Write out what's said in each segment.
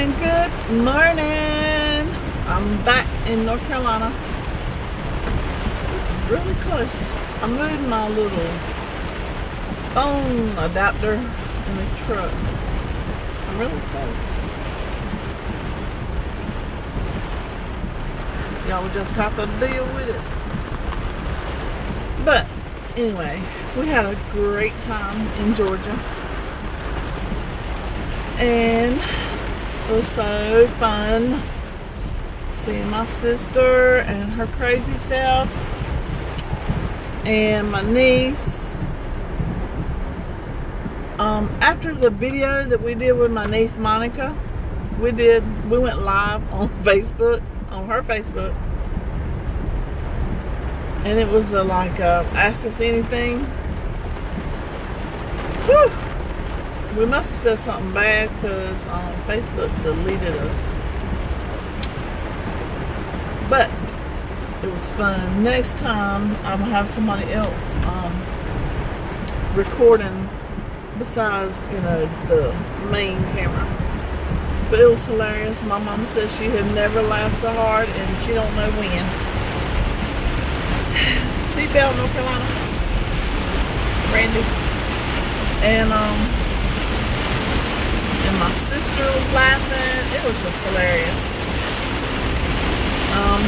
And good morning. I'm back in North Carolina. This is really close. I'm moved my little phone adapter in the truck. I'm really close. Y'all just have to deal with it. But anyway, we had a great time in Georgia. And was so fun seeing my sister and her crazy self and my niece. Um, after the video that we did with my niece Monica, we did we went live on Facebook on her Facebook, and it was uh, like uh, ask us anything. Whew. We must have said something bad because um, Facebook deleted us. But it was fun. Next time, I'm gonna have somebody else um, recording besides, you know, the main camera. But it was hilarious. My mom said she had never laughed so hard, and she don't know when. Seatbelt, North Carolina. Randy. And um, and my sister was laughing. It was just hilarious. Um,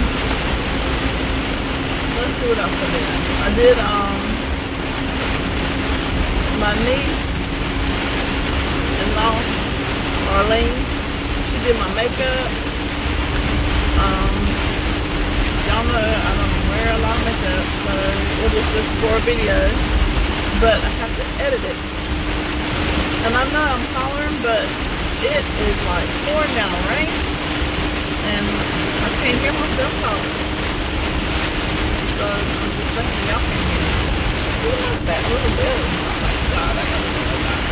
let's see what else I did. I did um my niece in law, Arlene. She did my makeup. Um, y'all know I don't wear a lot of makeup, so it was just for a video. But I have to edit it. And I know I'm hollering, but it is like pouring down rain. And I can't hear myself talking. So I'm just letting y'all can hear. Ooh, that little belly. Oh my god, I gotta do that.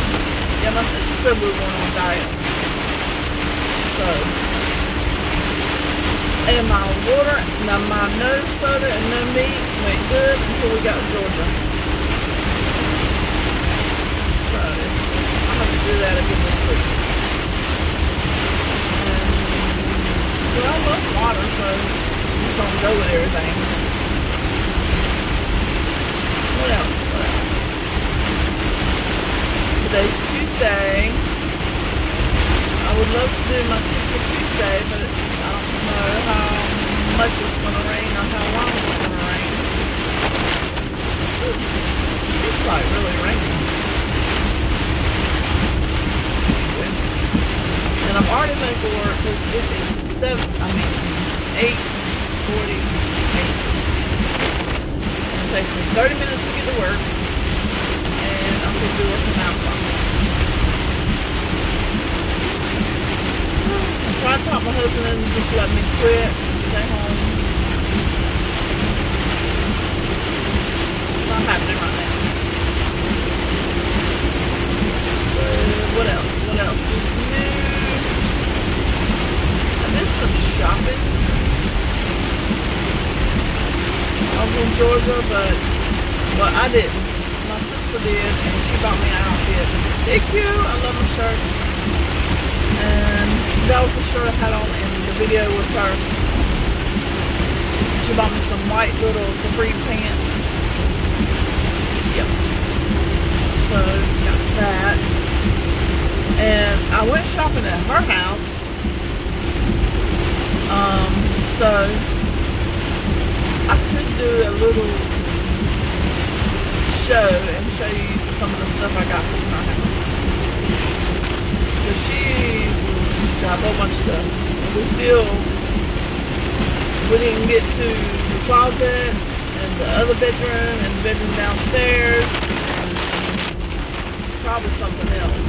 Yeah, my sister said we were going on diet. So and my water, now my no soda and no meat went good until we got to Georgia. So I have to do that again this week. And, well, I love water, so I'm just gonna go with everything. What else? What else? Today's Tuesday. I would love to do my Tuesday Tuesday, but I don't know how much it's gonna rain or how long it's gonna rain. Whew. It's like really raining. And I'm already late for work because it is seven. I mean, eight forty-eight. It takes me 30 minutes to get to work, and I'm gonna be working out. I tried to talk my husband and just let me quit stay home. Not happening right now. So, what else? What else is new? I did some shopping. I was but well, I didn't. My sister did, and she bought me an outfit. Thank you. I love her shirt. And that was the shirt I had on in the video with her. She bought me some white little capri pants. Yep. So got that. And I went shopping at her house. Um, so I could do a little show and show you some of the stuff I got from my house. Cause she got a whole bunch of stuff. We still we didn't get to the closet and the other bedroom and the bedroom downstairs and probably something else.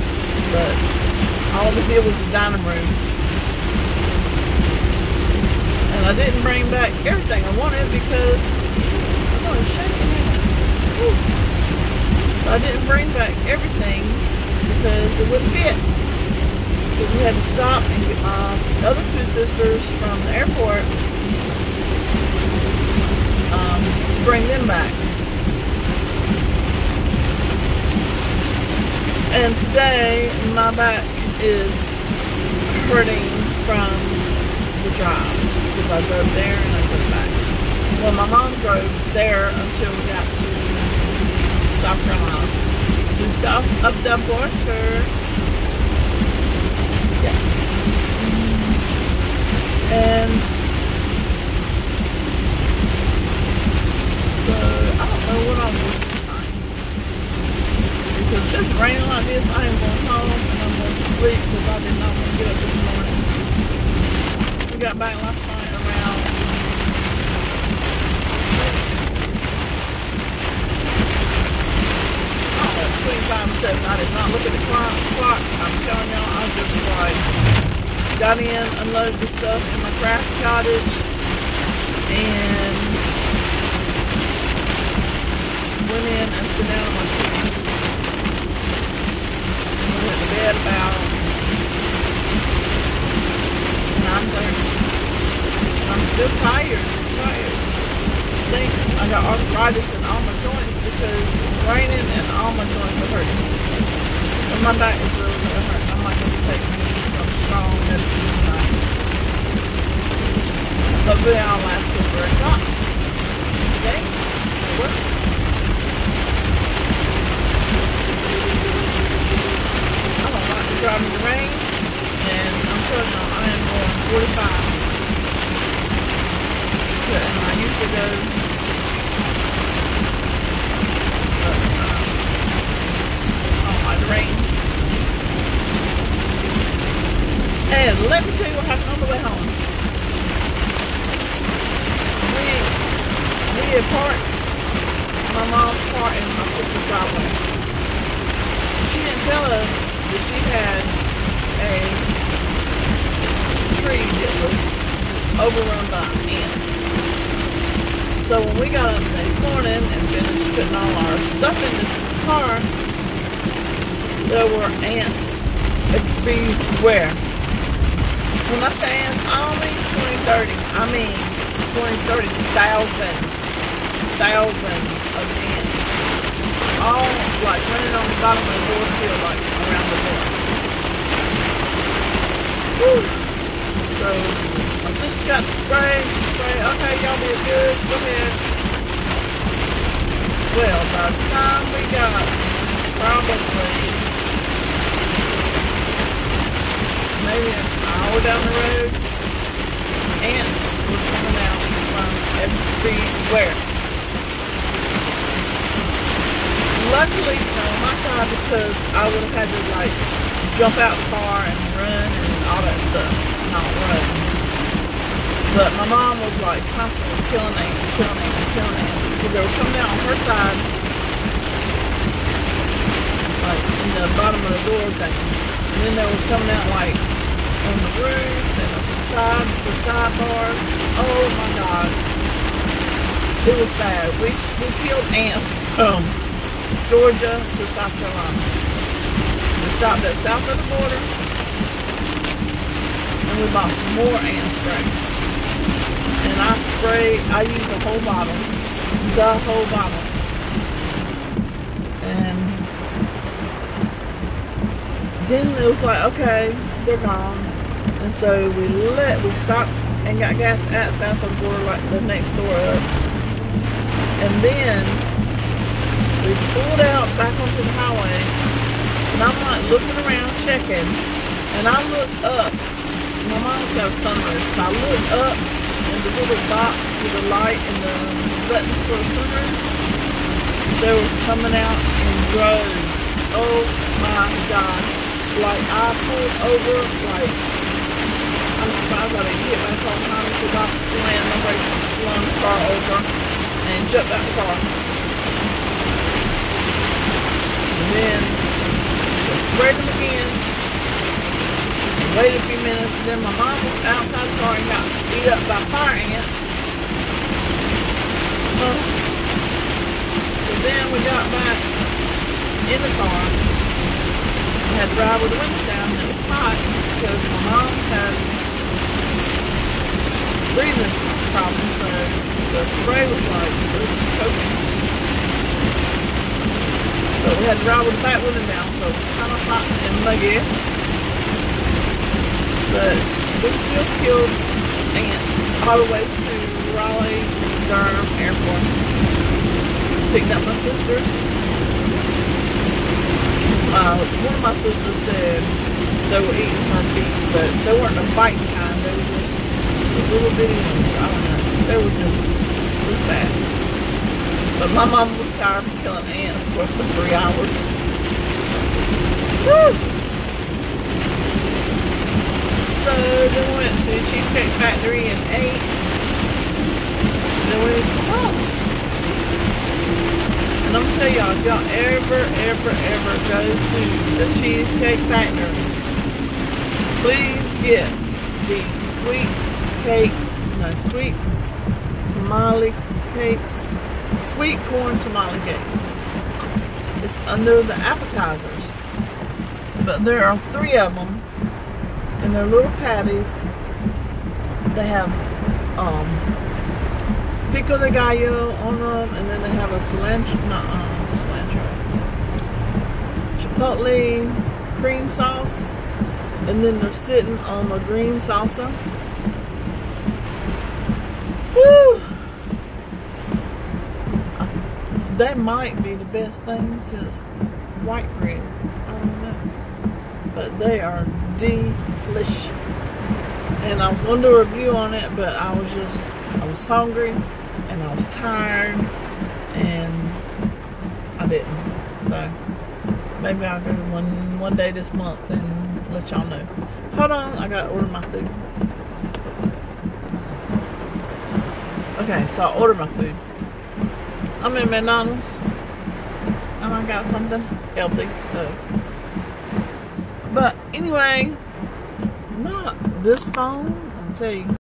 But all we did was the dining room. And I didn't bring back everything I wanted because gonna shake it. I didn't bring back everything because it wouldn't fit. Because we had to stop and get my other two sisters from the airport um, to bring them back. And today my back is hurting from the drive I drove there and I drove back. Well, my mom drove there until we got to South Carolina, to south of the border. Yeah. And so I don't know what I'm doing tonight. Because if it's raining like this, I am going home and I'm going to sleep because I did not want to get up this morning. We got back last night around I don't know, and seven. I did not look at the clock. clock. I'm telling y'all, I just like got in, unloaded the stuff in my craft cottage, and went in and sat down on my chair. And went to bed about 9.30. I'm still tired, tired. Think I got arthritis in all my joints because it's raining and all my joints are hurting. And my back is really, really hurting. I might have to take me some strong medicine tonight. Hopefully I'll last till 3 o'clock. Okay? Drive in the rain, and I'm telling you, I am going 45. But I usually go, but um, I don't like the rain. And let me tell you what happened on the way home. We, we had parked my mom's car in driveway. She didn't tell us that she had a tree that was overrun by ants. So when we got up the next morning and finished putting all our stuff in the car, there were ants everywhere. When I say ants, I don't mean 20, 30. I mean 20, 30 thousand, thousands of ants. All like running on the bottom of the door sill, like around the door. Woo. So my sister got the spray. She sprayed. Okay, y'all did good. Go ahead. Well, by the time we got probably maybe an hour down the road, ants were coming out from everywhere. Luckily, on my side because I would have had to like jump out the car and run and all that stuff. Not run. But my mom was like constantly killing ants, killing ants, killing ants. Because they were coming out on her side, like in the bottom of the door thing. And then they were coming out like on the roof and the side, the sidebars. Oh my god. It was bad. We, we killed ants from Georgia to South Carolina. We stopped at south of the border and we bought some more ant spray. And I sprayed, I used the whole bottle. The whole bottle. And then it was like, okay, they're gone. And so we let, we stopped and got gas at South of the border, like the next door up. And then we pulled out back onto the highway. And I'm like looking around, checking. And I look up. My mom's got a sunroof. So I look up in the little box with the light and the buttons for the sunroof. They were coming out in droves. Oh my god. Like I pulled over, like I'm surprised I didn't hit back on time because I slammed the brakes and slung the car over and jumped out the car. And then Sprayed them again. Waited a few minutes, then my mom was outside the car and got beat up by fire ants. So then we got back in the car. We had to drive with the windows down. It was hot because my mom has breathing problems, so the spray was like it was choking. So we had to drive with the back window down, so it was kind of hot and muggy. But we still killed ants all the way to Raleigh Durham Airport. Picked up my sisters. Uh, one of my sisters said they were eating her feet, but they weren't a biting kind. They were just a little bitty. I don't know. They were just, just bad. But my mom of killing ants for three hours. Woo! So then we went to the Cheesecake Factory and ate. And then we went home. And I'm telling y'all, if y'all ever, ever, ever go to the Cheesecake Factory, please get the sweet cake, no, sweet tamale cakes, sweet corn tamale cakes. It's under the appetizers. But there are three of them, and they're little patties. They have um, pico de gallo on them, and then they have a cilantro, not um, cilantro, chipotle cream sauce, and then they're sitting on a green salsa. Woo! That might be the best thing since white bread. I don't know. But they are delicious. And I was going to do a review on it, but I was just, I was hungry and I was tired and I didn't. So maybe I'll go one, one day this month and let y'all know. Hold on, I got to order my food. Okay, so I ordered my food. I'm in McDonald's and I got something healthy, so. But anyway, not this phone, I'll tell you.